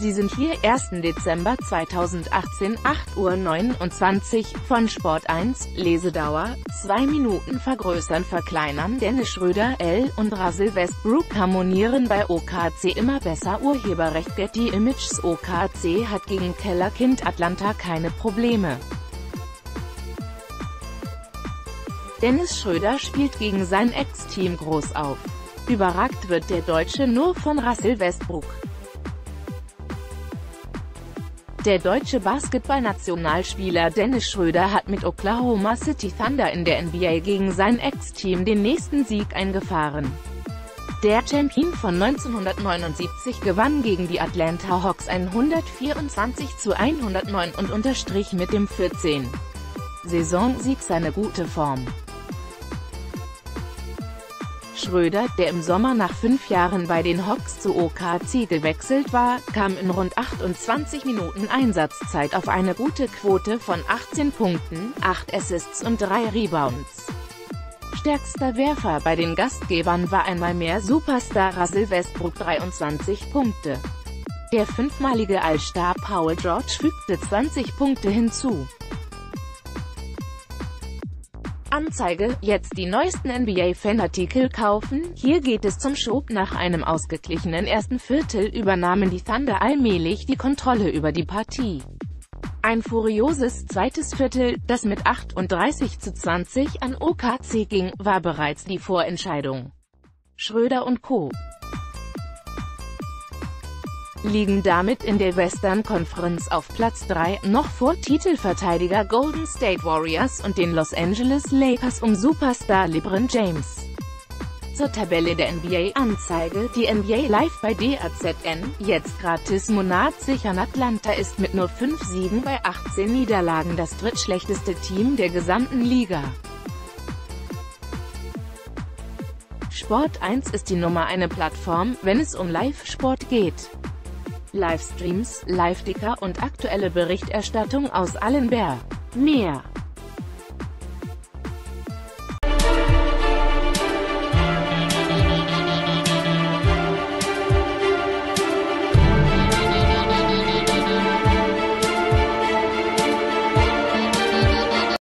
Sie sind hier 1. Dezember 2018, 8.29 Uhr, von Sport 1, Lesedauer, 2 Minuten vergrößern verkleinern Dennis Schröder, L. und Russell Westbrook harmonieren bei OKC immer besser Urheberrecht Getty Images OKC hat gegen Kellerkind Atlanta keine Probleme. Dennis Schröder spielt gegen sein Ex-Team groß auf. Überragt wird der Deutsche nur von Russell Westbrook. Der deutsche Basketballnationalspieler Dennis Schröder hat mit Oklahoma City Thunder in der NBA gegen sein Ex-Team den nächsten Sieg eingefahren. Der Champion von 1979 gewann gegen die Atlanta Hawks 124 zu 109 und unterstrich mit dem 14. Saisonsieg seine gute Form. Schröder, der im Sommer nach fünf Jahren bei den Hawks zu OKC gewechselt war, kam in rund 28 Minuten Einsatzzeit auf eine gute Quote von 18 Punkten, 8 Assists und 3 Rebounds. Stärkster Werfer bei den Gastgebern war einmal mehr Superstar Russell Westbrook 23 Punkte. Der fünfmalige Allstar Paul George fügte 20 Punkte hinzu. Anzeige, jetzt die neuesten NBA-Fanartikel kaufen, hier geht es zum Schub nach einem ausgeglichenen ersten Viertel übernahmen die Thunder allmählich die Kontrolle über die Partie. Ein furioses zweites Viertel, das mit 38 zu 20 an OKC ging, war bereits die Vorentscheidung. Schröder und Co liegen damit in der Western Conference auf Platz 3, noch vor Titelverteidiger Golden State Warriors und den Los Angeles Lakers um Superstar LeBron James. Zur Tabelle der NBA-Anzeige, die NBA live bei DAZN, jetzt gratis monatssichern Atlanta ist mit nur 5 Siegen bei 18 Niederlagen das drittschlechteste Team der gesamten Liga. Sport 1 ist die Nummer eine Plattform, wenn es um Live-Sport geht. Livestreams, Live-Dicker und aktuelle Berichterstattung aus allen Bär. Mehr